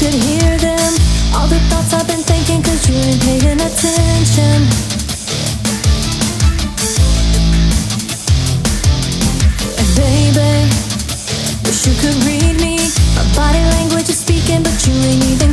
could hear them. All the thoughts I've been thinking Cause you ain't paying attention. And baby Wish you could read me. My body language is speaking But you ain't even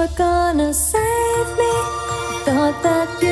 were gonna save me. Thought that you.